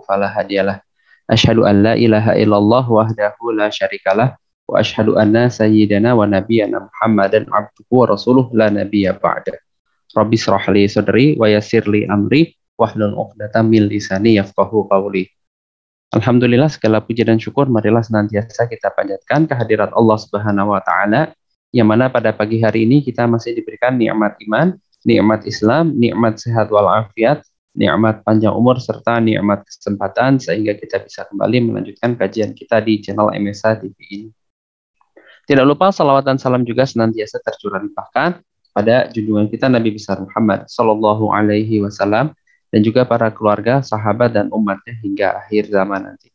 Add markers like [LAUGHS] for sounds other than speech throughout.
يضلله فلا asyhadu an أشهد أن لا إله إلا الله wa لا شريك له وأشهد أن سيدنا ونبينا wa rasuluh la لا نبي rabbi israh li sadri wa ويسر لي amri wahlul uqdatam min lisani yafqahu qawli. Alhamdulillah segala puji dan syukur marilah senantiasa kita panjatkan kehadirat Allah Subhanahu wa taala yang mana pada pagi hari ini kita masih diberikan nikmat iman, nikmat Islam, nikmat sehat walafiat nikmat panjang umur serta nikmat kesempatan sehingga kita bisa kembali melanjutkan kajian kita di channel MSA TV ini. Tidak lupa salawat dan salam juga senantiasa tercurah limpahkan pada junjungan kita Nabi besar Muhammad Sallallahu Alaihi Wasallam dan juga para keluarga, sahabat, dan umatnya hingga akhir zaman nanti.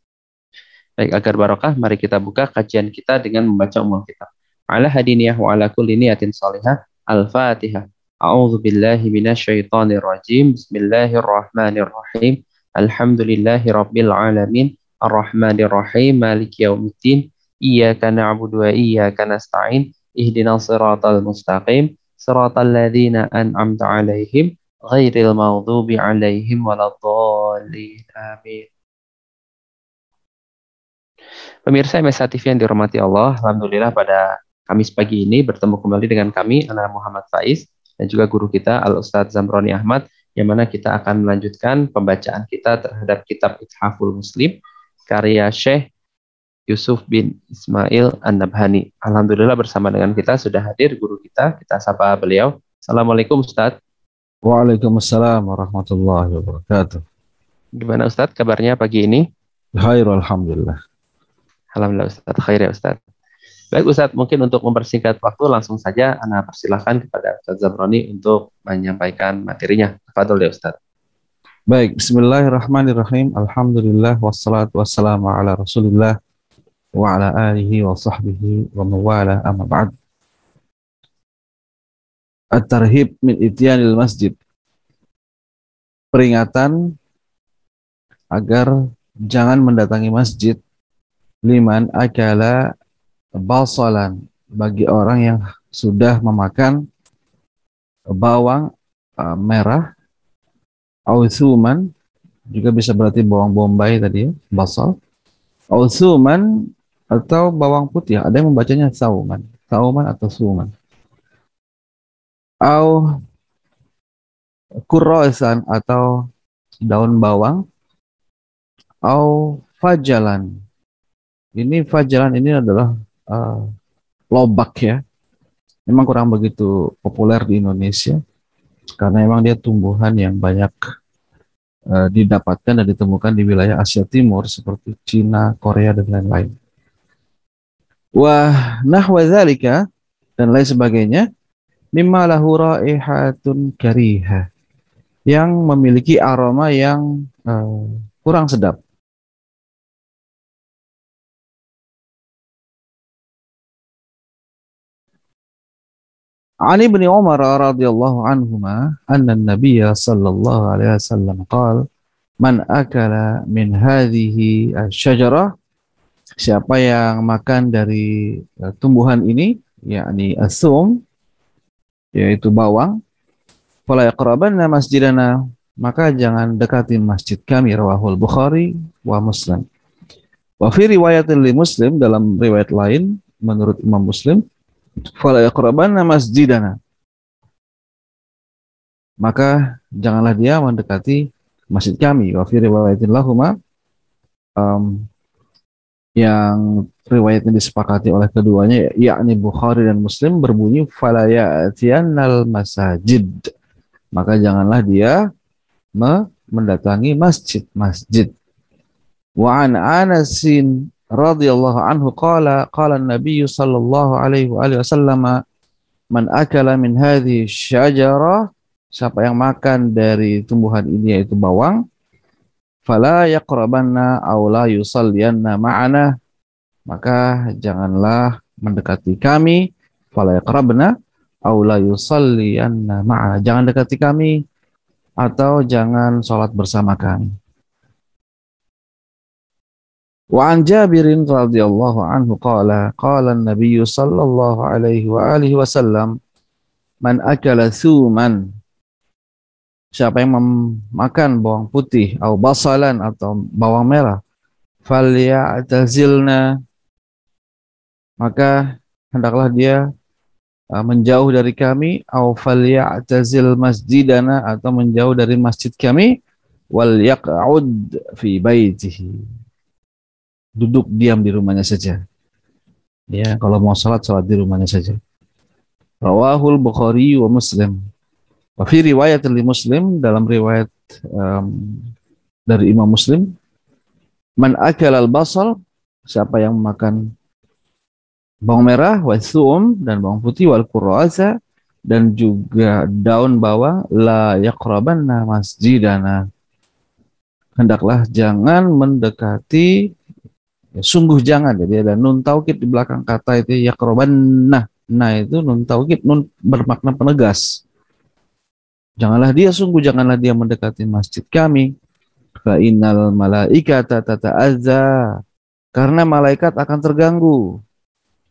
Baik, agar barokah, mari kita buka kajian kita dengan membaca umum kitab. Ala wa ala kulli niyatin salihah. Al-Fatihah. A'udzu billahi minasyaitonir rajim. Bismillahirrahmanirrahim. Alhamdulillahi alamin. Ar-Rahmanir. Maliki yaumiddin. Iyyaka na'budu wa iyyaka nasta'in. Ihdinas siratal mustaqim. Siratal ladzina an'amta 'alaihim ghairil maghdubi alaihim waladhdallin. Amin. Pemirsa MSA TV yang dihormati Allah, Alhamdulillah pada Kamis pagi ini bertemu kembali dengan kami, Ana Muhammad Faiz, dan juga guru kita, Al-Ustadz Zamroni Ahmad, yang mana kita akan melanjutkan pembacaan kita terhadap kitab Ithaful Muslim, karya Syekh Yusuf bin Ismail An-Nabhani. Alhamdulillah bersama dengan kita sudah hadir guru kita, kita sapa beliau. Assalamualaikum Ustadz. Waalaikumsalam warahmatullahi wabarakatuh. Gimana Ustadz kabarnya pagi ini? Khair alhamdulillah. Alhamdulillah Ustadz, khair ya Ustadz. Baik Ustadz, mungkin untuk mempersingkat waktu langsung saja Anda persilahkan kepada Ustadz Zabroni untuk menyampaikan materinya. Fadol ya Ustadz. Baik, bismillahirrahmanirrahim. Alhamdulillah wassalatu wassalamu ala rasulillah wa ala alihi wa sahbihi wa mawala amma ba'd. At-tarhib min ityanil masjid. Peringatan agar jangan mendatangi masjid liman akala balsalan bagi orang yang sudah memakan bawang uh, merah ausuman juga bisa berarti bawang bombay tadi ya, basal. Ausuman atau bawang putih ada yang membacanya sauman sauman atau suman au kurosan atau daun bawang au fajalan. Ini fajalan ini adalah uh, lobak ya memang kurang begitu populer di Indonesia karena memang dia tumbuhan yang banyak uh, didapatkan dan ditemukan di wilayah Asia Timur seperti Cina, Korea dan lain-lain. Wah, nahwa zalika dan lain sebagainya mimma lahu raihatun kariha yang memiliki aroma yang uh, kurang sedap. Ali bin Umar radhiyallahu anhuma anna Nabiya sallallahu alaihi wasallam qala man akala min hadhihi asyajarah siapa yang makan dari e, tumbuhan ini yakni asum yaitu bawang fala yaqrabanna masjidana maka jangan dekati masjid kami rawahul bukhari wa muslim. Wa fi riwayatin li muslim dalam riwayat lain menurut Imam Muslim fala yaqrabanna masjidana. Maka janganlah dia mendekati masjid kami. Wa fi riwayatin lahuma um, yang riwayat yang disepakati oleh keduanya yakni Bukhari dan Muslim berbunyi falayatiyannal masajid. Maka janganlah dia mendatangi masjid-masjid. Wa an Anasin radhiyallahu anhu qala qala an-nabiy sallallahu alaihi wa alihi wasallam man akala min hadhihi syajarah siapa yang makan dari tumbuhan ini yaitu bawang fala yaqrabanna aw la yusalliyanna ma'ana maka janganlah mendekati kami fala yaqrabna aw la yusalliyanna ma'ana jangan dekati kami atau jangan sholat bersama kami Wa an Jabirin radhiyallahu anhu qala qala an-nabiy sallallahu alaihi wa alihi wasallam man akala suman siapa yang memakan bawang putih atau basalan atau bawang merah falyatazilna maka hendaklah dia uh, menjauh dari kami au falyatazil masjidana atau menjauh dari masjid kami wal yaq'ud fi baitihi duduk diam di rumahnya saja. Ya kalau mau salat salat di rumahnya saja. Rawahul bukhari wa muslim. Wa fi riwayat li muslim dalam riwayat um, dari imam muslim man akal al basal siapa yang makan bawang merah wasum dan bawang putih wal quraza dan juga daun bawang la yaqrabanna masjidana. Hendaklah jangan mendekati ya, sungguh jangan jadi ada nun taukid di belakang kata itu ya keroban nah nah itu nun taukid nun bermakna penegas. Janganlah dia sungguh janganlah dia mendekati masjid kami. Fa innal malaikata tata'azza. Karena malaikat akan terganggu.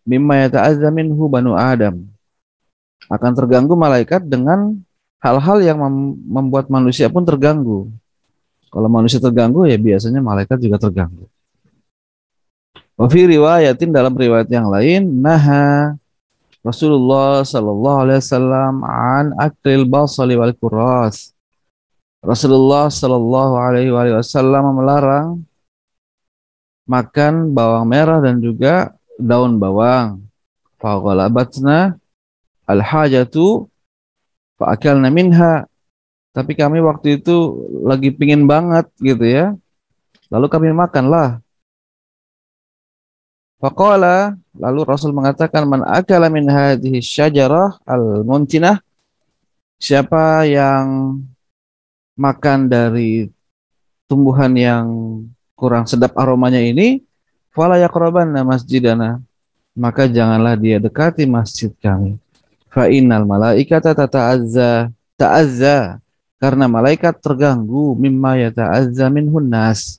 Mimma yata'azza minhu banu adam. Akan terganggu malaikat dengan hal-hal yang membuat manusia pun terganggu. Kalau manusia terganggu ya biasanya malaikat juga terganggu. Wafi riwayatin dalam riwayat yang lain, naha Rasulullah Sallallahu Alaihi Wasallam an akril basali wal kuras. Rasulullah Sallallahu Alaihi Wasallam melarang makan bawang merah dan juga daun bawang. Faghalabatna al-hajatu fa'akalna minha tapi kami waktu itu lagi pingin banget gitu ya. Lalu kami makanlah. Faqala lalu Rasul mengatakan man akala min hadhihi syajarah al-muntinah siapa yang makan dari tumbuhan yang kurang sedap aromanya ini fala yaqrabanna masjidana maka janganlah dia dekati masjid kami fa innal malaikata tata'azza ta'azza karena malaikat terganggu mimma yata'azza minhun nas.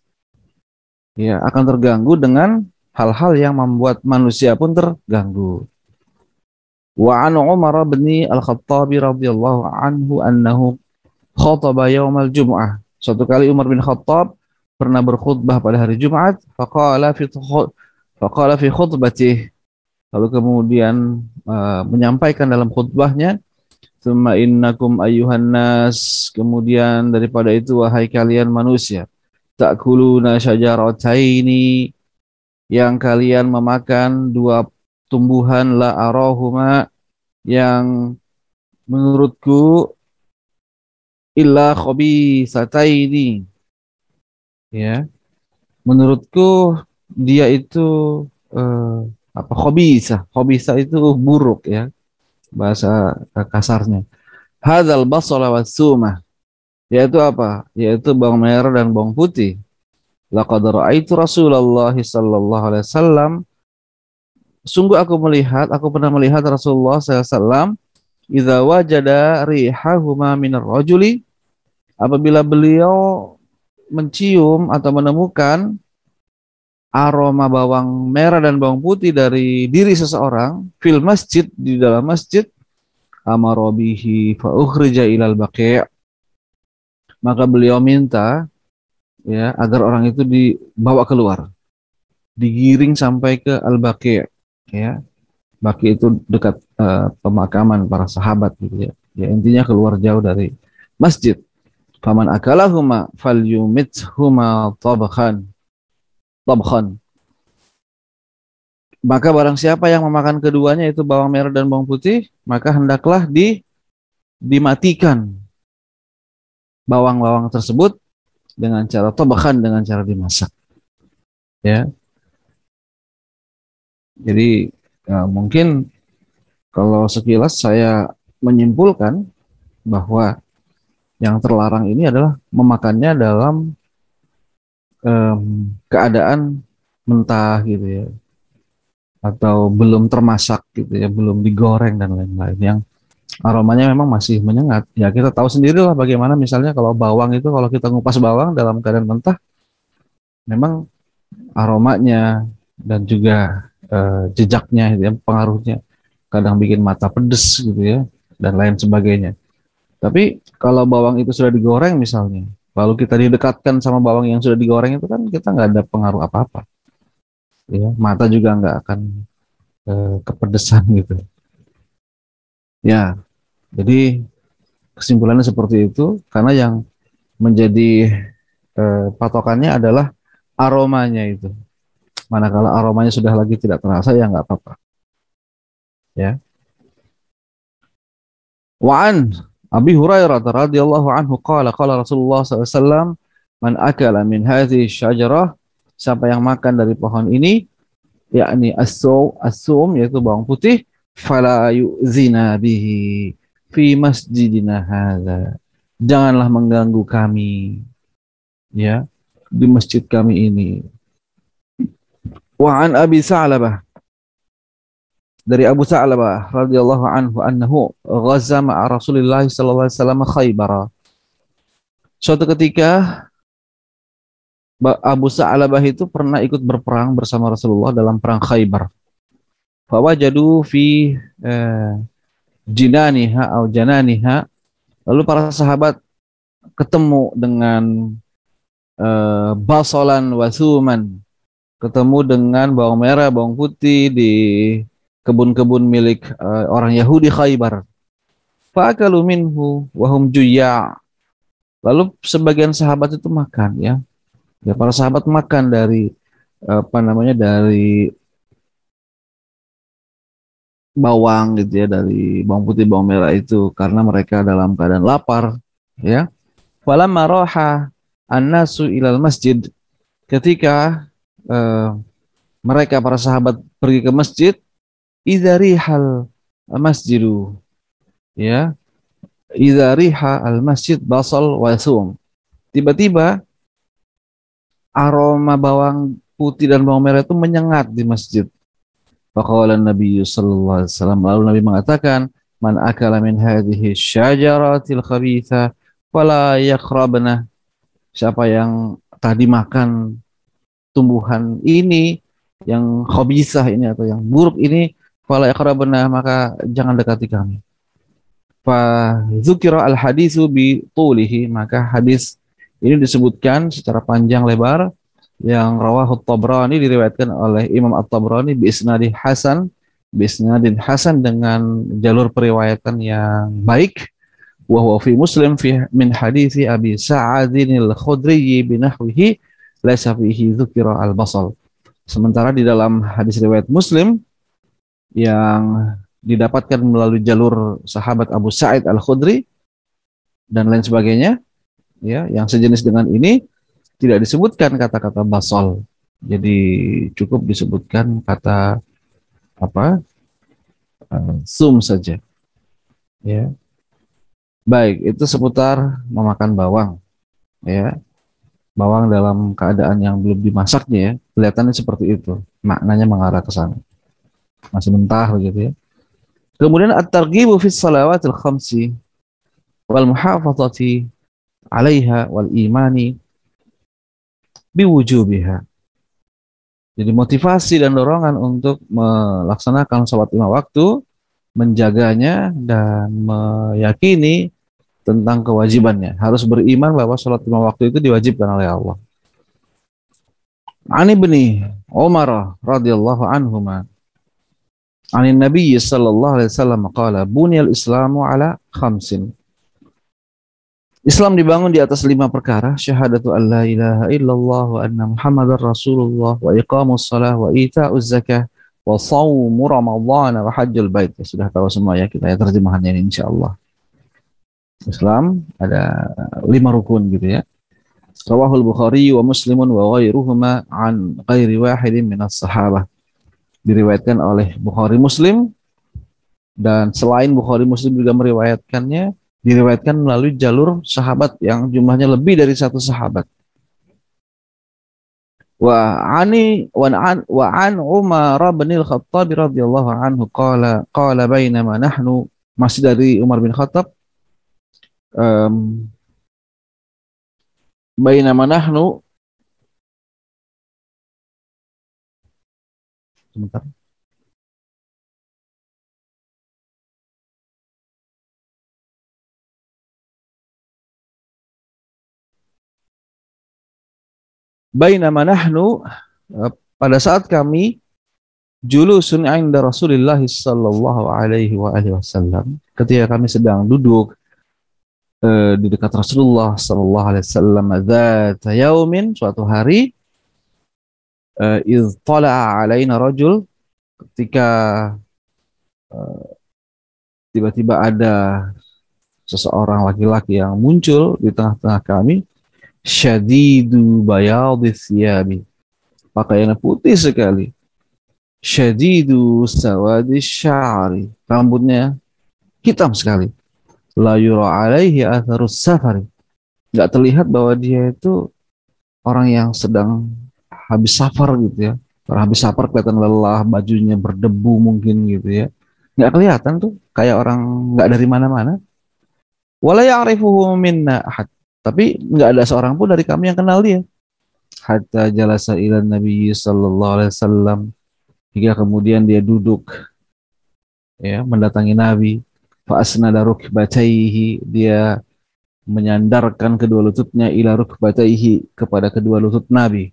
Ya, akan terganggu dengan hal-hal yang membuat manusia pun terganggu. Wa an Umar bin Al-Khattab radhiyallahu anhu annahu khataba yaumal jum'ah. Suatu kali Umar bin Khattab pernah berkhutbah pada hari Jumat, faqala fi faqala fi khutbatih. Lalu kemudian uh, menyampaikan dalam khutbahnya Summa innakum ayuhan nas. Kemudian daripada itu wahai kalian manusia. Ta'kuluna syajarataini. Yang kalian memakan dua tumbuhan la arahuma. Yang menurutku illa khabisataini. Ya. Menurutku dia itu uh, apa khabisa. Khabisa itu buruk ya bahasa kasarnya. Hadal basala wa sumah. Yaitu apa? Yaitu bawang merah dan bawang putih. Laqad ra'aitu Rasulullah sallallahu alaihi wasallam. Sungguh aku melihat, aku pernah melihat Rasulullah SAW idza wajada rihahuma minar rajuli. Apabila beliau mencium atau menemukan aroma bawang merah dan bawang putih dari diri seseorang fil masjid di dalam masjid amarobihi fa ukhrija ilal baqi' maka beliau minta ya agar orang itu dibawa keluar. Digiring sampai ke al baqi' ya. Baqi itu dekat uh, pemakaman para sahabat gitu ya. Ya intinya keluar jauh dari masjid. Faman akalahuma falyumithuma tabkhan tabkhan. Maka barang siapa yang memakan keduanya itu bawang merah dan bawang putih, maka hendaklah di dimatikan bawang-bawang tersebut dengan cara tabkhan dengan cara dimasak. Ya. Jadi ya, mungkin kalau sekilas saya menyimpulkan bahwa yang terlarang ini adalah memakannya dalam um, keadaan mentah gitu ya atau belum termasak gitu ya belum digoreng dan lain-lain yang aromanya memang masih menyengat ya kita tahu sendiri lah bagaimana misalnya kalau bawang itu kalau kita ngupas bawang dalam keadaan mentah memang aromanya dan juga uh, jejaknya ya, pengaruhnya kadang bikin mata pedes gitu ya dan lain sebagainya Tapi kalau bawang itu sudah digoreng misalnya, lalu kita didekatkan sama bawang yang sudah digoreng itu kan kita nggak ada pengaruh apa-apa. Ya, mata juga nggak akan eh, kepedesan gitu. Ya, jadi kesimpulannya seperti itu karena yang menjadi eh, patokannya adalah aromanya itu. Manakala aromanya sudah lagi tidak terasa ya nggak apa-apa. Ya. Wa'an Abi Hurairah radhiyallahu anhu qala qala Rasulullah SAW man akala min hadhihi syajarah siapa yang makan dari pohon ini yakni as-sum as-sum yaitu bawang putih fala yu'zina bihi fi masjidina hadza janganlah mengganggu kami ya di masjid kami ini wa an abi sa'labah dari Abu Sa'labah radhiyallahu anhu annahu ghazza ma'a Rasulillah sallallahu alaihi wasallam Khaybar. Suatu ketika Abu Sa'labah itu pernah ikut berperang bersama Rasulullah dalam perang Khaybar. jadu fi eh, jinaniha atau jananiha. Lalu para sahabat ketemu dengan eh, basolan wasuman, ketemu dengan bawang merah, bawang putih di kebun-kebun milik uh, orang Yahudi Khaybar. Fa'akalu minhu wahum juya. Lalu sebagian sahabat itu makan ya. Ya para sahabat makan dari apa namanya dari bawang gitu ya dari bawang putih bawang merah itu karena mereka dalam keadaan lapar ya. Falamma raha annasu ilal masjid. Ketika uh, mereka para sahabat pergi ke masjid idza rihal masjidu ya. Idza riha al masjid basal wa tiba-tiba aroma bawang putih dan bawang merah itu menyengat di masjid faqala nabi sallallahu alaihi wasallam lalu nabi mengatakan man akala min hadhihi syajaratil khabitha fala yaqrabna siapa yang tadi makan tumbuhan ini yang khabisah ini atau yang buruk ini fala iqrabna maka jangan dekati kami. Fa dzukira al hadisu bi tulihi maka hadis ini disebutkan secara panjang lebar yang rawahu Tabrani diriwayatkan oleh Imam At-Tabrani bi isnadi hasan bi isnadin hasan dengan jalur periwayatan yang baik wa huwa fi Muslim fi min hadisi Abi Sa'adin al-Khudri binahwihi laisa fihi al-basal. Sementara di dalam hadis riwayat Muslim yang didapatkan melalui jalur sahabat Abu Sa'id Al-Khudri dan lain sebagainya ya yang sejenis dengan ini tidak disebutkan kata-kata basol jadi cukup disebutkan kata apa? Uh, sum saja. Ya. Baik itu seputar memakan bawang. Ya. Bawang dalam keadaan yang belum dimasaknya ya kelihatannya seperti itu. Maknanya mengarah ke sana. Masih mentah begitu ya. Kemudian at-targhibu fi salawatil khamsi wal muhafazati 'alaiha wal imani biwujubiha. Jadi motivasi dan dorongan untuk melaksanakan sholat lima waktu, menjaganya dan meyakini tentang kewajibannya. Harus beriman bahwa sholat lima waktu itu diwajibkan oleh Allah. Ani bni Umar radhiyallahu anhu Anin Nabi sallallahu alaihi wasallam qala bunyal Islamu ala khamsin. Islam dibangun di atas lima perkara, syahadatu an la ilaha illallah wa anna muhammadar rasulullah wa iqamus salah wa ita'uz zakah wa sawmu ramadhan wa hajjul bait. Ya, sudah tahu semua ya kita ya terjemahannya ini insyaallah. Islam ada lima rukun gitu ya. Rawahul Bukhari wa Muslimun wa ghairuhuma an ghairi wahidin minas sahabah diriwayatkan oleh Bukhari Muslim dan selain Bukhari Muslim juga meriwayatkannya diriwayatkan melalui jalur sahabat yang jumlahnya lebih dari satu sahabat. Wa ani wa an wa an Umar bin Al-Khattab radhiyallahu anhu qala qala bainama nahnu masih dari Umar bin Khattab um, bainama nahnu sebentar bainama nahnu uh, pada saat kami julusun inda Rasulullah sallallahu alaihi wa alihi wasallam ketika kami sedang duduk uh, di dekat Rasulullah sallallahu alaihi wasallam dzata yaumin suatu hari uh, iz tala'a alaina rajul ketika uh, tiba-tiba ada seseorang laki-laki yang muncul di tengah-tengah kami syadidu bayadis thiyabi pakaiannya putih sekali. Syadidu sawadis sya'ri. Rambutnya hitam sekali. La yura alaihi atharus safari. Nggak terlihat bahwa dia itu orang yang sedang habis safar gitu ya. Orang habis safar kelihatan lelah bajunya berdebu mungkin gitu ya. Nggak kelihatan tuh kayak orang nggak dari mana-mana. Wala ya'rifuhu minna ahad tapi nggak ada seorang pun dari kami yang kenal dia. Hatta jalasa ila Nabi sallallahu alaihi wasallam. Hingga kemudian dia duduk ya mendatangi Nabi. Fa asnada rukbataihi. Dia menyandarkan kedua lututnya ila rukbataihi kepada kedua lutut Nabi.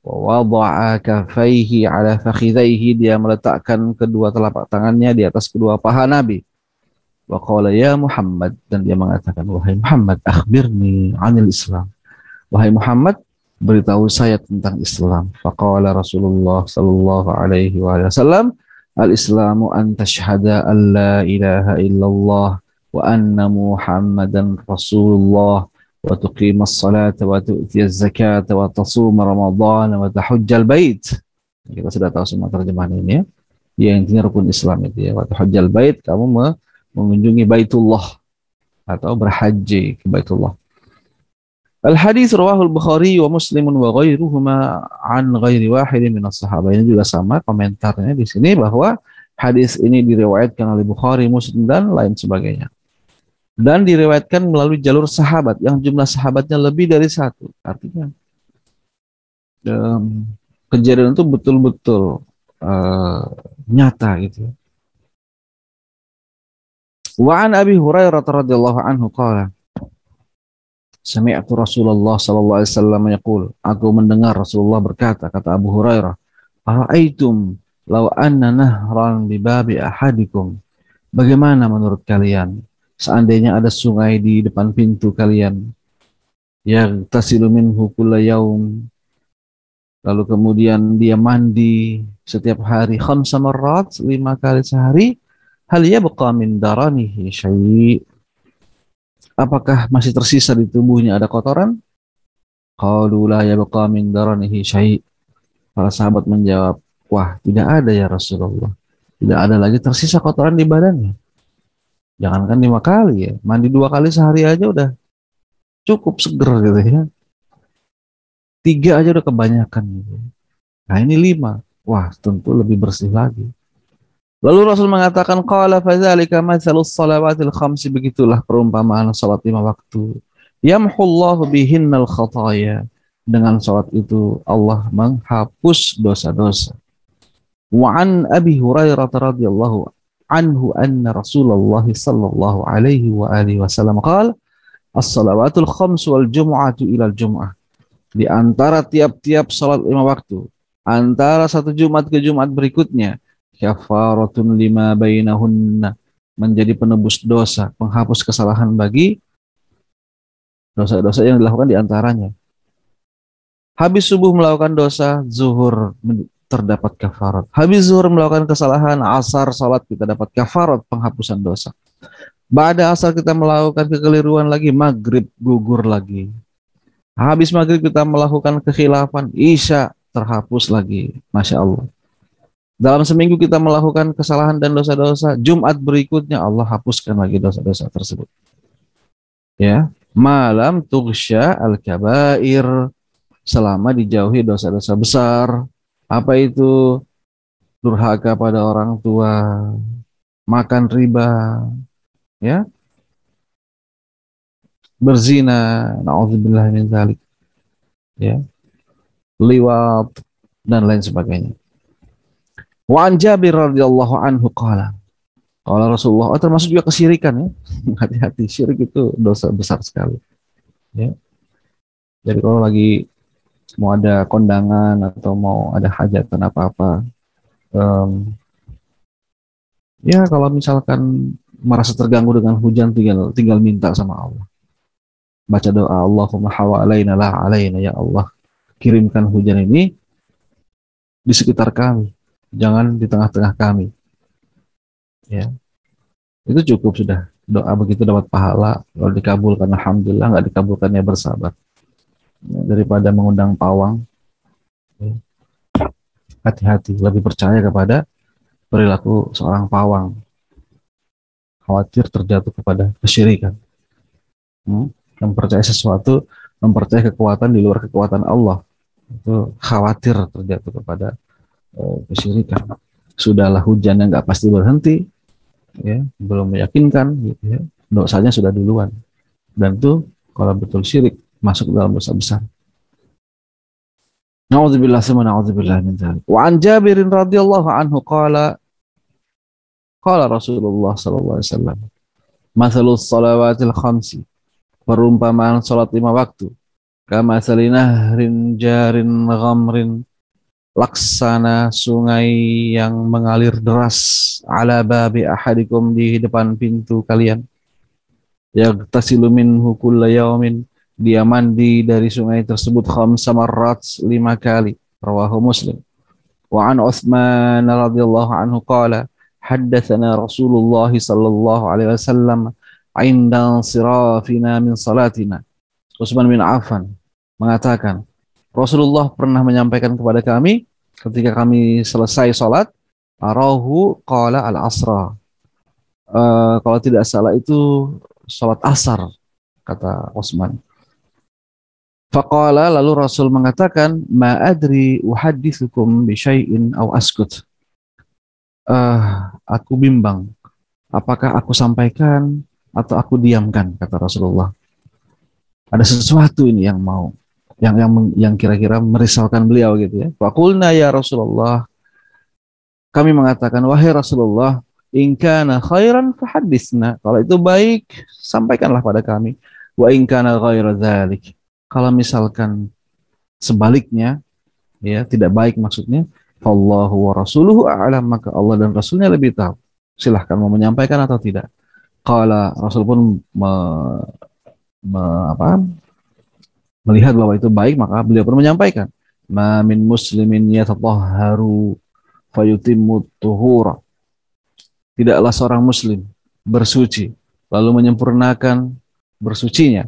Wa wada'a kafaihi ala fakhidaihi. Dia meletakkan kedua telapak tangannya di atas kedua paha Nabi Wa qala ya Muhammad dan dia mengatakan wahai Muhammad akhbirni anil Islam. Wahai Muhammad beritahu saya tentang Islam. Faqala Rasulullah sallallahu alaihi wasallam al-islamu an tashhada an la ilaha illallah wa anna Muhammadan Rasulullah wa tuqima as-salata wa tu'ti az-zakata wa tasuma Ramadan wa tahujja al-bait. Kita sudah tahu semua terjemahan ini ya. Ya intinya rukun Islam itu ya. Wa tahujjal bait kamu mengunjungi Baitullah atau berhaji ke Baitullah. Al hadis rawahul Bukhari wa Muslimun wa ghairuhuma an ghairi wahidin min sahabat Ini juga sama komentarnya di sini bahwa hadis ini diriwayatkan oleh Bukhari, Muslim dan lain sebagainya. Dan diriwayatkan melalui jalur sahabat yang jumlah sahabatnya lebih dari satu. Artinya um, kejadian itu betul-betul uh, nyata gitu. Wa an Abi Hurairah radhiyallahu anhu qala Sami'tu Rasulullah sallallahu alaihi wasallam yaqul Aku mendengar Rasulullah berkata kata Abu Hurairah Ara'aitum law anna nahran bi babi ahadikum? Bagaimana menurut kalian? Seandainya ada sungai di depan pintu kalian yang tasilu minhu kulla yaum lalu kemudian dia mandi setiap hari khamsa marrat lima kali sehari hal yabqa min daranihi syai' apakah masih tersisa di tubuhnya ada kotoran? Qalu la yabqa min daranihi syai' para sahabat menjawab wah tidak ada ya Rasulullah. Tidak ada lagi tersisa kotoran di badannya. Jangankan lima kali ya mandi dua kali sehari aja udah cukup seger gitu ya. Tiga aja udah kebanyakan gitu. nah ini lima. Wah tentu lebih bersih lagi Lalu Rasul mengatakan qala fadzalika matsalus salawatil khamsi begitulah perumpamaan salat lima waktu. Yamhullahu bihinnal khataya. Dengan salat itu Allah menghapus dosa-dosa. Wa an Abi Hurairah radhiyallahu anhu anna Rasulullah sallallahu alaihi wa alihi wasallam qala as-salawatul khams wal jum'atu ila al-jum'ah. Di antara tiap-tiap salat lima waktu, antara satu Jumat ke Jumat berikutnya, kafaratun lima bainahunna menjadi penebus dosa, penghapus kesalahan bagi dosa-dosa yang dilakukan di antaranya. Habis subuh melakukan dosa, zuhur terdapat kafarat. Habis zuhur melakukan kesalahan, asar salat kita dapat kafarat penghapusan dosa. Pada asar kita melakukan kekeliruan lagi, maghrib gugur lagi. Habis maghrib kita melakukan kekhilafan, isya terhapus lagi. Masya Allah. Dalam seminggu kita melakukan kesalahan dan dosa-dosa, Jumat berikutnya Allah hapuskan lagi dosa-dosa tersebut. Ya, malam tughsya al-kabair selama dijauhi dosa-dosa besar. Apa itu? Durhaka pada orang tua, makan riba, ya. Berzina, naudzubillah. Ya. Liwat dan lain sebagainya. Wa an Jabir radhiyallahu anhu qala. Qala Rasulullah, oh termasuk juga kesirikan ya. [LAUGHS] Hati-hati, syirik itu dosa besar sekali. Ya. Jadi kalau lagi mau ada kondangan atau mau ada hajatan apa-apa. Um, ya kalau misalkan merasa terganggu dengan hujan tinggal tinggal minta sama Allah. Baca doa Allahumma hawa alaina la alaina ya Allah. Kirimkan hujan ini di sekitar kami, jangan di tengah-tengah kami. Ya. Itu cukup sudah. Doa begitu dapat pahala, kalau dikabulkan alhamdulillah, nggak dikabulkan ya bersabar. Ya, daripada mengundang pawang. Ya. Hati-hati, lebih percaya kepada perilaku seorang pawang khawatir terjatuh kepada kesyirikan. Hmm? Mempercayai sesuatu, mempercayai kekuatan di luar kekuatan Allah. Itu khawatir terjatuh kepada uh, kesyirikan. Sudahlah hujan yang nggak pasti berhenti, ya belum meyakinkan, gitu ya. dosanya sudah duluan. Dan itu kalau betul syirik masuk dalam dosa besar. Nauzubillah sama nauzubillah min dzalik. Wa an Jabir radhiyallahu anhu qala Qala Rasulullah sallallahu alaihi wasallam. Mathalus salawatil khamsi. Perumpamaan salat lima waktu. Kama salinahrin jarin ghamrin laksana sungai yang mengalir deras ala babi ahadikum di depan pintu kalian. Yang tasilumin hukul yaumin dia mandi dari sungai tersebut khamsa marrat lima kali. Rawahu muslim. Wa an Uthman radhiyallahu anhu qala haddatsana Rasulullah sallallahu alaihi wasallam inda sirafina min salatina. Utsman bin Affan mengatakan Rasulullah pernah menyampaikan kepada kami ketika kami selesai sholat arahu qala al asra uh, kalau tidak salah itu sholat asar kata Utsman Faqala lalu Rasul mengatakan ma adri uhaddithukum bi syai'in aw askut. Uh, aku bimbang apakah aku sampaikan atau aku diamkan kata Rasulullah. Ada sesuatu ini yang mau yang yang yang kira-kira merisaukan beliau gitu ya Fakulna ya Rasulullah kami mengatakan wahai Rasulullah ingkana khairan fahadisna kalau itu baik sampaikanlah pada kami wa ingkana ghaira dzalik kalau misalkan sebaliknya ya tidak baik maksudnya Allahu wa rasuluhu a'lam maka Allah dan Rasulnya lebih tahu. Silahkan mau menyampaikan atau tidak. Kalau Rasul pun me, me, apa, melihat bahwa itu baik maka beliau pun menyampaikan. Ma min muslimin yatatahharu fayutimmu tuhura. Tidaklah seorang muslim bersuci lalu menyempurnakan bersucinya.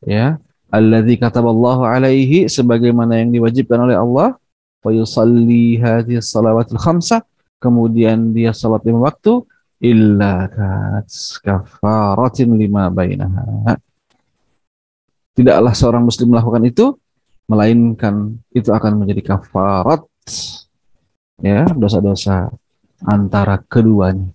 Ya, alladzi kataballahu alaihi sebagaimana yang diwajibkan oleh Allah fayusalli hadhihi salawatul khamsa kemudian dia salat lima waktu illa kafaratin lima bainaha tidaklah seorang muslim melakukan itu melainkan itu akan menjadi kafarat ya dosa-dosa antara keduanya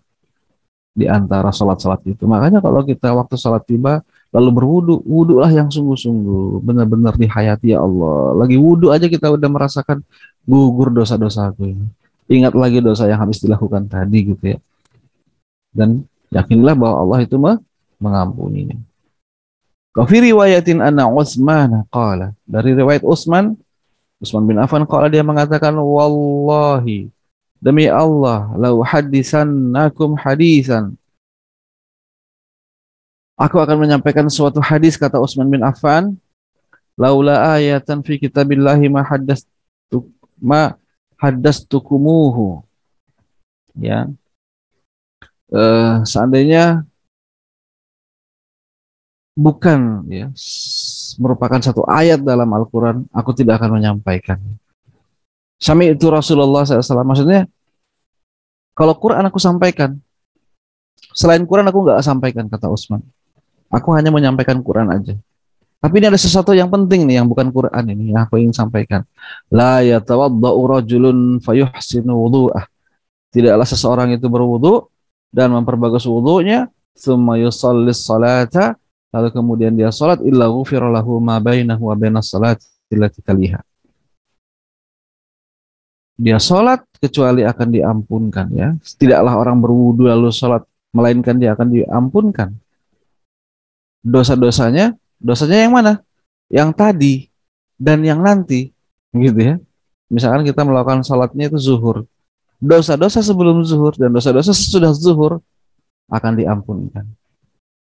di antara salat-salat itu. Makanya kalau kita waktu salat tiba lalu berwudu wudulah yang sungguh-sungguh benar-benar dihayati ya Allah. Lagi wudu aja kita udah merasakan gugur dosa-dosaku ini. Ingat lagi dosa yang habis dilakukan tadi gitu ya. Dan yakinlah bahwa Allah itu mengampuninya Kafi riwayatin anna Utsman qala dari riwayat Utsman Utsman bin Affan qala dia mengatakan wallahi demi Allah lau hadisannakum hadisan Aku akan menyampaikan suatu hadis kata Utsman bin Affan, laula ayatan fi kitabillahi ma haddas ma haddastukumuhu. Ya. Uh, seandainya bukan ya merupakan satu ayat dalam Al-Qur'an, aku tidak akan menyampaikan. Sami itu Rasulullah SAW. Maksudnya, kalau Quran aku sampaikan, selain Quran aku nggak sampaikan, kata Utsman. Aku hanya menyampaikan Quran aja. Tapi ini ada sesuatu yang penting nih yang bukan Quran ini yang aku ingin sampaikan. La yatawaddau rajulun fayuhsinu wudu'ah. Tidaklah seseorang itu berwudu dan memperbagus wudunya, thumma yusallis salata, lalu kemudian dia salat illa ghufira lahu ma bainahu wa bainas salati. Dia salat kecuali akan diampunkan ya. Tidaklah orang berwudu lalu salat melainkan dia akan diampunkan dosa-dosanya, dosanya yang mana? Yang tadi dan yang nanti gitu ya. Misalkan kita melakukan sholatnya itu zuhur, dosa-dosa sebelum zuhur dan dosa-dosa sesudah zuhur akan diampunkan.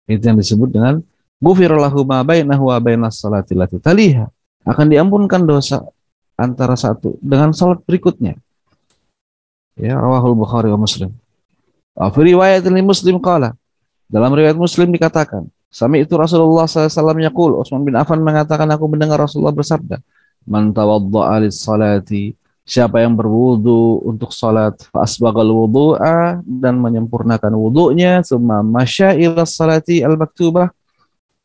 Itu yang disebut dengan gufirallahu ma bainahu wa bainas salati lati taliha. Akan diampunkan dosa antara satu dengan salat berikutnya. Ya, rawahul Bukhari wa Muslim. Fi riwayat Muslim qala. Dalam riwayat Muslim dikatakan, Sami itu Rasulullah SAW yaqul, Utsman bin Affan mengatakan aku mendengar Rasulullah bersabda, Man tawadda'a lis-salati Siapa yang berwudu untuk salat fasbagal wudu'a dan menyempurnakan wudunya summa masya ila salati al-maktubah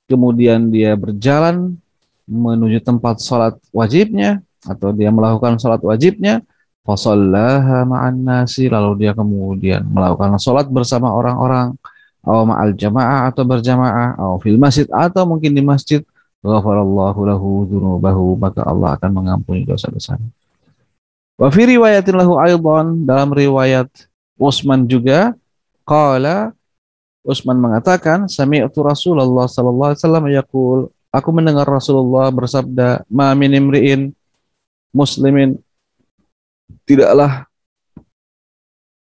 kemudian dia berjalan menuju tempat salat wajibnya atau dia melakukan salat wajibnya fasallaha ma'an nasi lalu dia kemudian melakukan salat bersama orang-orang atau ma'al jamaah atau berjamaah atau fil masjid atau mungkin di masjid. Ghafarallahu lahu dzunubahu maka Allah akan mengampuni dosa-dosanya Wa fi riwayatin lahu aidan dalam riwayat Utsman juga qala Utsman mengatakan sami'tu Rasulullah sallallahu alaihi wasallam yaqul. Aku mendengar Rasulullah bersabda ma min muslimin. Tidaklah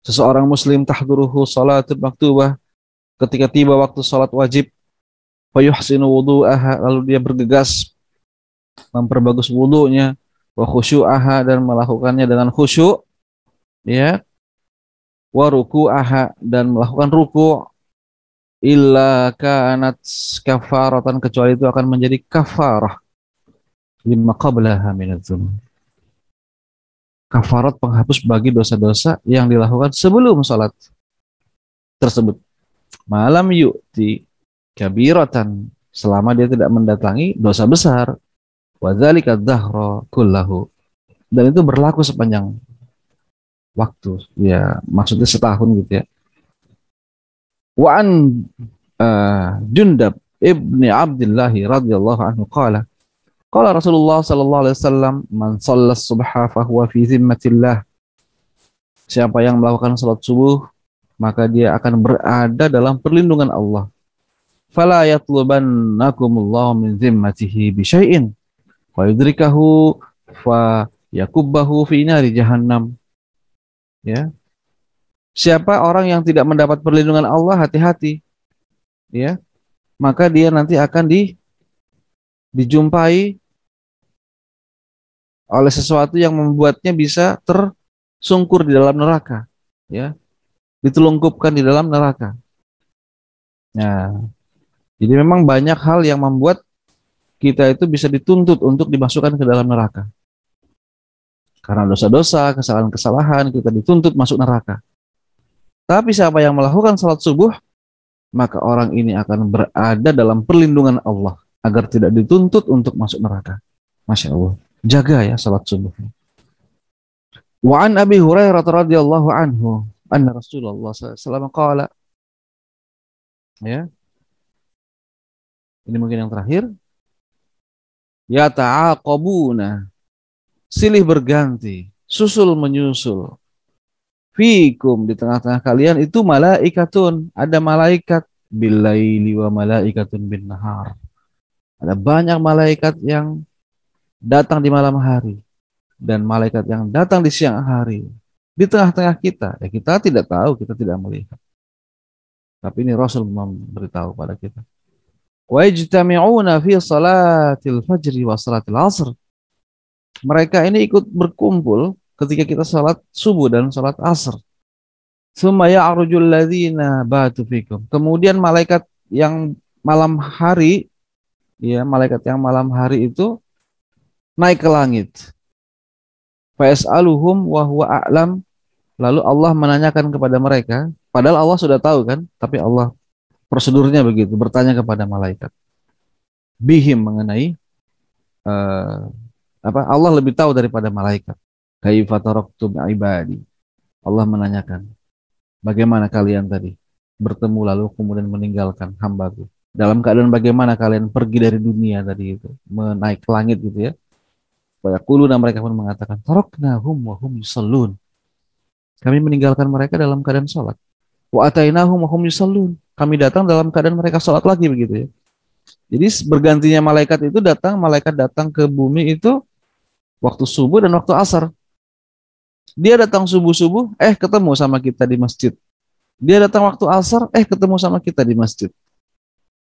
seseorang muslim tahduruhu salatul maktubah ketika tiba waktu salat wajib. Fayuhsinu wudu'aha lalu dia bergegas memperbagus wudunya wa khusyu'aha dan melakukannya dengan khusyuk ya wa ruku'aha dan melakukan ruku illa kanat kafaratan kecuali itu akan menjadi kafarah lima qablaha minadzum kafarat penghapus bagi dosa-dosa yang dilakukan sebelum salat tersebut malam yu'ti kabiratan selama dia tidak mendatangi dosa besar Wadzalika dzahra kullahu. Dan itu berlaku sepanjang waktu. Ya, maksudnya setahun gitu ya. Wa an Jundab ibni Abdullah radhiyallahu anhu qala Qala Rasulullah sallallahu alaihi wasallam man shalla subha fa huwa fi zimmatillah. Siapa yang melakukan salat subuh maka dia akan berada dalam perlindungan Allah. Fala yatlubannakumullahu min zimmatihi bi syai'in fa yudrikahu fa yakubbahu fi nari jahannam. Ya. Siapa orang yang tidak mendapat perlindungan Allah hati-hati. Ya. Maka dia nanti akan di dijumpai oleh sesuatu yang membuatnya bisa tersungkur di dalam neraka, ya. Ditelungkupkan di dalam neraka. Nah, jadi memang banyak hal yang membuat kita itu bisa dituntut untuk dimasukkan ke dalam neraka. Karena dosa-dosa, kesalahan-kesalahan, kita dituntut masuk neraka. Tapi siapa yang melakukan salat subuh, maka orang ini akan berada dalam perlindungan Allah agar tidak dituntut untuk masuk neraka. Masya Allah. Jaga ya salat subuh. Wa an Abi Hurairah radhiyallahu anhu anna Rasulullah sallallahu qala ya. Ini mungkin yang terakhir ya ta'aqabuna silih berganti susul menyusul fikum di tengah-tengah kalian itu malaikatun. Ada malaikat bilaili wa malaikatun bin nahar. Ada banyak malaikat yang datang di malam hari dan malaikat yang datang di siang hari. Di tengah-tengah kita ya kita tidak tahu kita tidak melihat. Tapi ini Rasul memberitahu pada kita. Wa yajtami'una fi salatil fajri wa salatil asr. Mereka ini ikut berkumpul ketika kita salat subuh dan salat asr. Summa ya'rujul ladzina batu fikum. Kemudian malaikat yang malam hari ya, malaikat yang malam hari itu naik ke langit. Fa'as'aluhum wa huwa a'lam. Lalu Allah menanyakan kepada mereka, padahal Allah sudah tahu kan, tapi Allah prosedurnya begitu bertanya kepada malaikat bihim mengenai uh, apa Allah lebih tahu daripada malaikat kaifa ibadi. Allah menanyakan bagaimana kalian tadi? Bertemu lalu kemudian meninggalkan hambaku. Dalam keadaan bagaimana kalian pergi dari dunia tadi itu menaik ke langit gitu ya. Dan mereka pun mengatakan taraknahum wa hum yusallun. Kami meninggalkan mereka dalam keadaan sholat. Wa atainahum wa hum yusallun. Kami datang dalam keadaan mereka sholat lagi begitu ya. Jadi bergantinya malaikat itu datang, malaikat datang ke bumi itu waktu subuh dan waktu asar. Dia datang subuh-subuh, eh ketemu sama kita di masjid. Dia datang waktu asar, eh ketemu sama kita di masjid.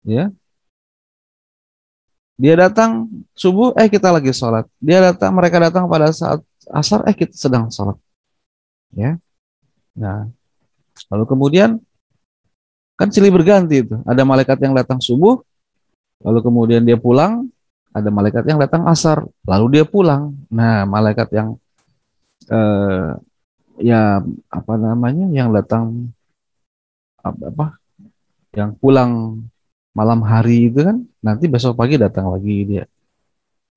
Ya. Dia datang subuh, eh kita lagi sholat. Dia datang, mereka datang pada saat asar, eh kita sedang sholat. Ya. Nah, lalu kemudian kan silih berganti itu. Ada malaikat yang datang subuh, lalu kemudian dia pulang, ada malaikat yang datang asar, lalu dia pulang. Nah, malaikat yang eh, ya apa namanya yang datang apa, apa yang pulang malam hari itu kan nanti besok pagi datang lagi dia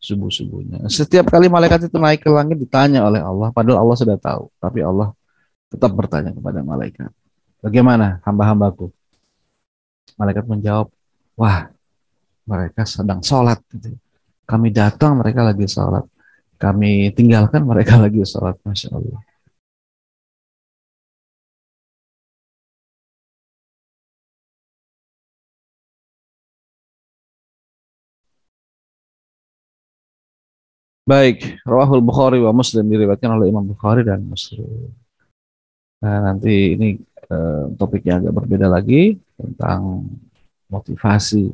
subuh subuhnya. Setiap kali malaikat itu naik ke langit ditanya oleh Allah, padahal Allah sudah tahu, tapi Allah tetap bertanya kepada malaikat, bagaimana hamba-hambaku? Malaikat menjawab, wah mereka sedang sholat. Gitu. Kami datang, mereka lagi sholat. Kami tinggalkan, mereka lagi sholat. Masya Allah. Baik, Rawahul Bukhari wa Muslim diriwayatkan oleh Imam Bukhari dan Muslim. Nah, nanti ini eh, topiknya agak berbeda lagi tentang motivasi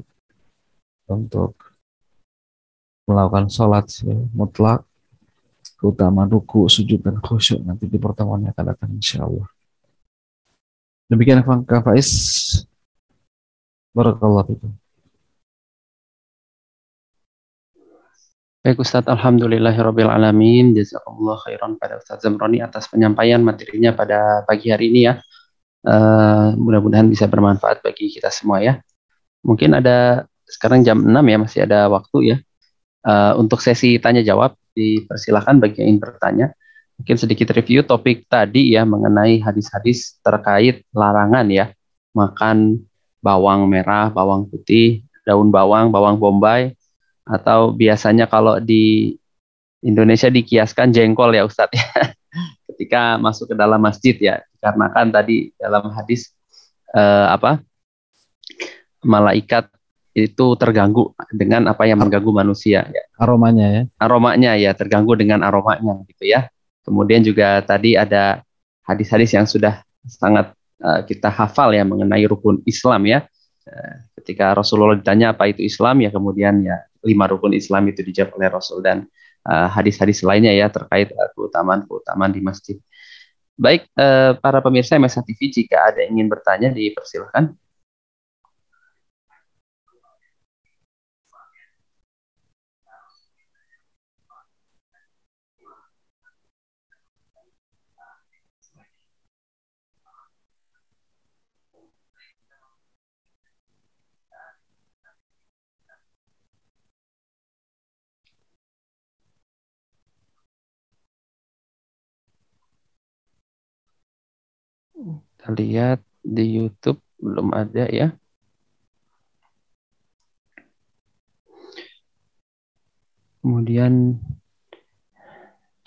untuk melakukan sholat ya, mutlak keutamaan ruku, sujud dan khusyuk nanti di pertemuan yang akan datang insya Allah. Demikian Kak Faiz. Barakallahu fikum. Baik Ustaz, Alhamdulillahirrabbilalamin. Jazakallah khairan pada Ustaz Zamroni atas penyampaian materinya pada pagi hari ini ya. Uh, mudah-mudahan bisa bermanfaat bagi kita semua ya. Mungkin ada sekarang jam 6 ya masih ada waktu ya. Uh, untuk sesi tanya jawab dipersilahkan bagi yang ingin bertanya. Mungkin sedikit review topik tadi ya mengenai hadis-hadis terkait larangan ya makan bawang merah, bawang putih, daun bawang, bawang bombay atau biasanya kalau di Indonesia dikiaskan jengkol ya Ustadz ya [LAUGHS] ketika masuk ke dalam masjid ya karena kan tadi dalam hadis eh, apa malaikat itu terganggu dengan apa yang mengganggu manusia ya. Aromanya ya. Aromanya ya terganggu dengan aromanya gitu ya. Kemudian juga tadi ada hadis-hadis yang sudah sangat uh, kita hafal ya mengenai rukun Islam ya. Uh, ketika Rasulullah ditanya apa itu Islam ya kemudian ya lima rukun Islam itu dijawab oleh Rasul dan eh, hadis-hadis uh, lainnya ya terkait uh, keutamaan-keutamaan di masjid. Baik uh, para pemirsa MSA TV jika ada yang ingin bertanya dipersilahkan. Kita lihat di YouTube belum ada ya. Kemudian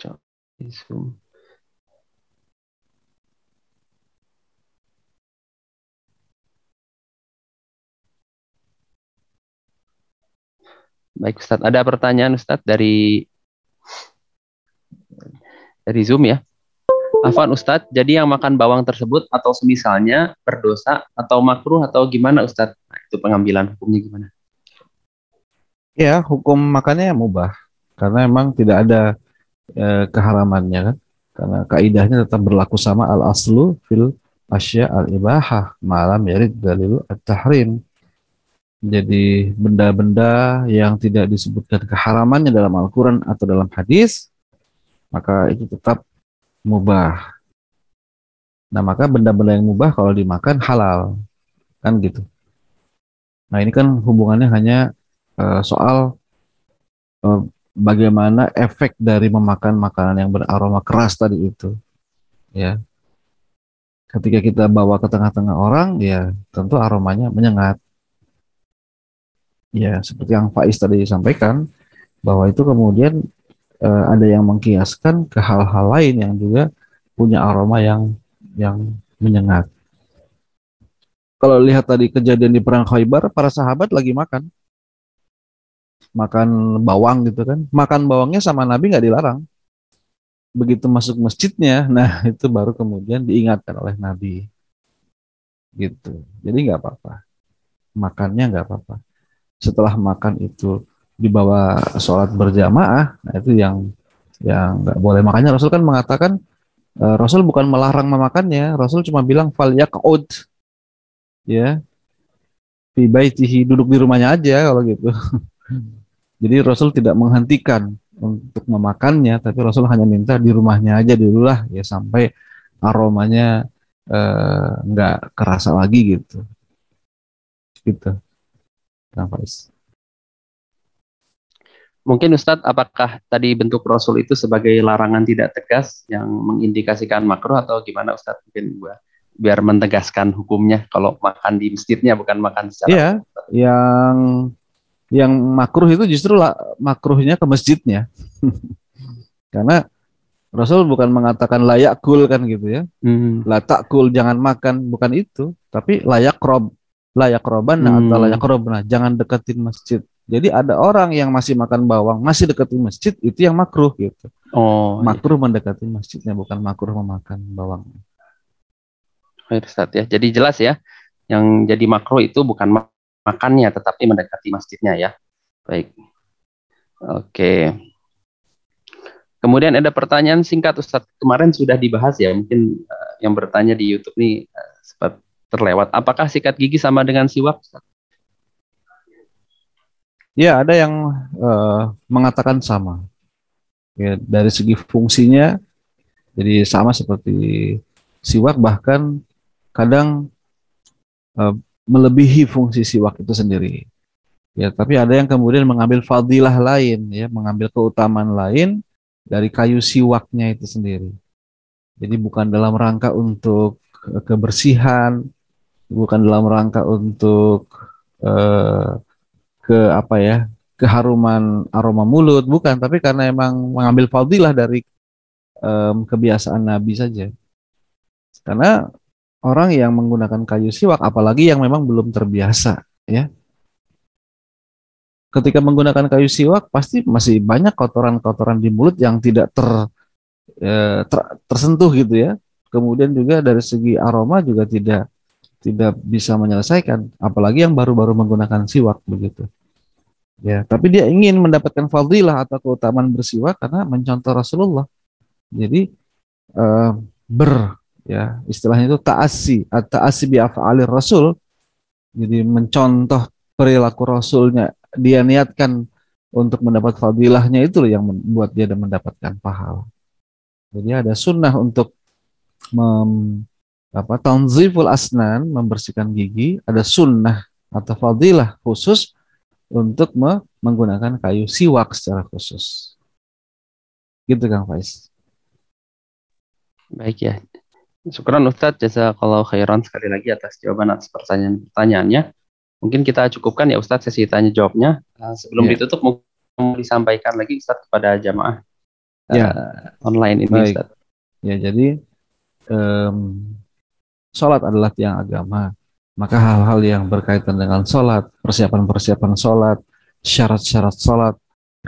coba zoom. Baik Ustadz, ada pertanyaan Ustadz dari dari Zoom ya. Afan Ustadz, jadi yang makan bawang tersebut atau semisalnya berdosa atau makruh atau gimana Ustadz? Nah, itu pengambilan hukumnya gimana? Ya, hukum makannya mubah. Karena memang tidak ada e, keharamannya kan. Karena kaidahnya tetap berlaku sama al-aslu fil asya al-ibahah malam yarid dalilu at-tahrim. Jadi benda-benda yang tidak disebutkan keharamannya dalam Al-Quran atau dalam hadis, maka itu tetap mubah. Nah, maka benda-benda yang mubah kalau dimakan halal. Kan gitu. Nah, ini kan hubungannya hanya uh, soal uh, bagaimana efek dari memakan makanan yang beraroma keras tadi itu. Ya. Ketika kita bawa ke tengah-tengah orang, ya tentu aromanya menyengat. Ya, seperti yang Faiz tadi sampaikan, bahwa itu kemudian uh, ada yang mengkiaskan ke hal-hal lain yang juga punya aroma yang yang menyengat. Kalau lihat tadi kejadian di perang Khaybar, para sahabat lagi makan. makan bawang gitu kan. Makan bawangnya sama Nabi nggak dilarang. Begitu masuk masjidnya [LAUGHS] nah itu baru kemudian diingatkan oleh Nabi. Gitu. Jadi nggak apa-apa. Makannya nggak apa-apa. Setelah makan itu dibawa sholat berjamaah nah itu yang yang nggak boleh makanya Rasul kan mengatakan uh, Rasul bukan melarang memakannya Rasul cuma bilang fal yaqud ya fi baitihi duduk di rumahnya aja kalau gitu. [LAUGHS] Jadi Rasul tidak menghentikan untuk memakannya, tapi Rasul hanya minta di rumahnya aja dulu lah ya sampai aromanya eh, nggak eh, kerasa lagi gitu. Gitu. Nah, Faiz. Mungkin Ustadz, apakah tadi bentuk Rasul itu sebagai larangan tidak tegas yang mengindikasikan makruh atau gimana Ustadz? Mungkin gua biar mentegaskan hukumnya kalau makan di masjidnya bukan makan secara Iya, yang yang makruh itu justru lah, makruhnya ke masjidnya. [LAUGHS] Karena Rasul bukan mengatakan layak kul kan gitu ya. Hmm. La takul jangan makan bukan itu, tapi layak rob layak roban hmm. atau layak robna jangan deketin masjid. Jadi ada orang yang masih makan bawang, masih deketin masjid itu yang makruh gitu. Oh, iya. makruh iya. mendekati masjidnya bukan makruh memakan bawang. Ustaz ya. Jadi jelas ya, yang jadi makro itu bukan makannya, tetapi mendekati masjidnya ya. Baik. Oke. Kemudian ada pertanyaan singkat Ustaz. Kemarin sudah dibahas ya, mungkin uh, yang bertanya di YouTube ini uh, sempat terlewat. Apakah sikat gigi sama dengan siwak Ustaz? Ya, ada yang uh, mengatakan sama. Ya, dari segi fungsinya, jadi sama seperti siwak bahkan kadang uh, melebihi fungsi siwak itu sendiri. Ya, tapi ada yang kemudian mengambil fadilah lain, ya, mengambil keutamaan lain dari kayu siwaknya itu sendiri. Jadi bukan dalam rangka untuk kebersihan, bukan dalam rangka untuk uh, ke apa ya, keharuman aroma mulut, bukan, tapi karena emang mengambil fadilah dari um, kebiasaan Nabi saja. Karena orang yang menggunakan kayu siwak, apalagi yang memang belum terbiasa, ya. Ketika menggunakan kayu siwak, pasti masih banyak kotoran-kotoran di mulut yang tidak ter, eh, ter tersentuh gitu ya. Kemudian juga dari segi aroma juga tidak tidak bisa menyelesaikan, apalagi yang baru-baru menggunakan siwak begitu. Ya, tapi dia ingin mendapatkan fadilah atau keutamaan bersiwak karena mencontoh Rasulullah. Jadi eh, ber ya istilahnya itu taasi atau taasi bi af'alir rasul jadi mencontoh perilaku rasulnya dia niatkan untuk mendapat fadilahnya itu yang membuat dia mendapatkan pahala jadi ada sunnah untuk mem, apa tanziful asnan membersihkan gigi ada sunnah atau fadilah khusus untuk me, menggunakan kayu siwak secara khusus gitu Kang Faiz baik ya Syukuran Ustadz, jasa kalau khairan sekali lagi atas jawaban atas pertanyaan-pertanyaannya. Mungkin kita cukupkan ya Ustadz sesi tanya jawabnya. Uh, sebelum yeah. ditutup mau disampaikan lagi Ustadz kepada jamaah uh, ya. online ini Baik. Ustadz. Ya jadi um, sholat adalah tiang agama. Maka hal-hal yang berkaitan dengan sholat, persiapan-persiapan sholat, syarat-syarat sholat,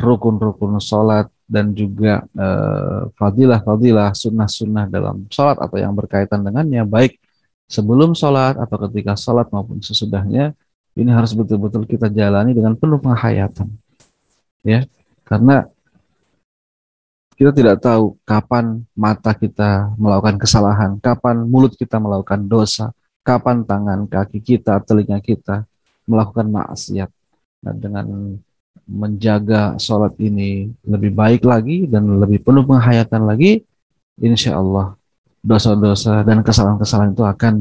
rukun-rukun sholat, dan juga uh, fadilah-fadilah sunnah-sunnah dalam sholat atau yang berkaitan dengannya baik sebelum sholat atau ketika sholat maupun sesudahnya ini harus betul-betul kita jalani dengan penuh penghayatan ya karena kita tidak tahu kapan mata kita melakukan kesalahan, kapan mulut kita melakukan dosa, kapan tangan, kaki kita, telinga kita melakukan maksiat. Nah, dengan menjaga sholat ini lebih baik lagi dan lebih penuh penghayatan lagi, insya Allah dosa-dosa dan kesalahan-kesalahan itu akan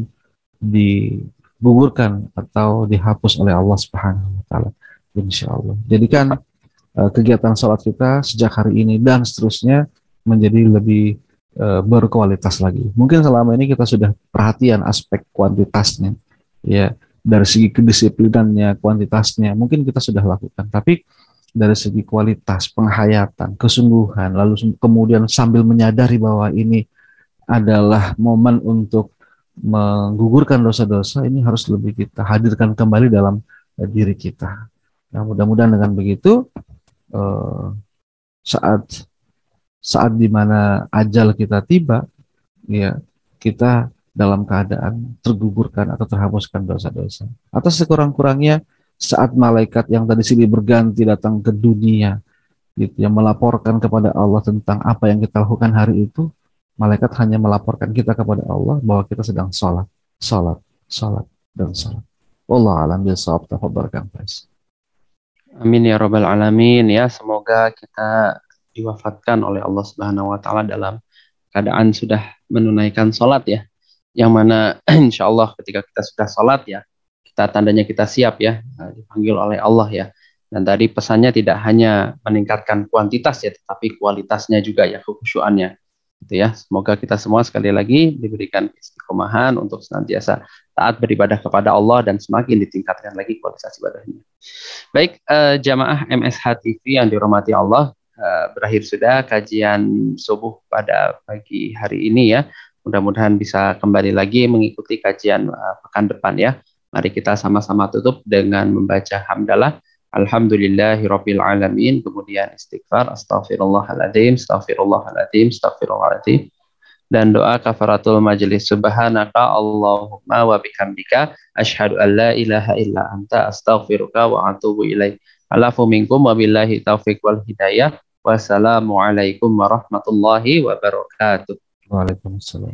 digugurkan atau dihapus oleh Allah Subhanahu wa taala. Insya Allah. Jadikan kegiatan sholat kita sejak hari ini dan seterusnya menjadi lebih uh, berkualitas lagi. Mungkin selama ini kita sudah perhatian aspek kuantitasnya, ya dari segi kedisiplinannya, kuantitasnya, mungkin kita sudah lakukan. Tapi dari segi kualitas, penghayatan, kesungguhan, lalu kemudian sambil menyadari bahwa ini adalah momen untuk menggugurkan dosa-dosa, ini harus lebih kita hadirkan kembali dalam eh, diri kita. Nah, mudah-mudahan dengan begitu uh, saat saat di mana ajal kita tiba, ya kita dalam keadaan tergugurkan atau terhapuskan dosa-dosa. Atau sekurang-kurangnya saat malaikat yang tadi sini berganti datang ke dunia, gitu yang melaporkan kepada Allah tentang apa yang kita lakukan hari itu, malaikat hanya melaporkan kita kepada Allah bahwa kita sedang sholat, sholat, sholat, dan sholat. Allah alam bisawab tafadhal Pres. Amin ya robbal alamin ya. Semoga kita diwafatkan oleh Allah Subhanahu wa taala dalam keadaan sudah menunaikan sholat ya. Yang mana [CLEARS THROAT] insya Allah ketika kita sudah sholat ya kita tandanya kita siap ya. Dipanggil oleh Allah ya. Dan tadi pesannya tidak hanya meningkatkan kuantitas ya tetapi kualitasnya juga ya kekhusyuannya gitu ya semoga kita semua sekali lagi diberikan istiqomahan untuk senantiasa taat beribadah kepada Allah dan semakin ditingkatkan lagi kualitas ibadahnya. Baik, uh, jamaah MSH TV yang dirahmati Allah, uh, berakhir sudah kajian subuh pada pagi hari ini ya. Mudah-mudahan bisa kembali lagi mengikuti kajian uh, pekan depan ya. Mari kita sama-sama tutup dengan membaca hamdalah. Alhamdulillahirabbil alamin, kemudian istighfar, astaghfirullahaladzim, astaghfirullahaladzim, astaghfirullahaladzim dan doa kafaratul majelis subhanaka Allahumma wa bihamdika asyhadu an la ilaha illa anta astaghfiruka wa atubu ilaik. Alafu minkum wa billahi taufiq wal hidayah. Wassalamualaikum warahmatullahi wabarakatuh. Waalaikumsalam.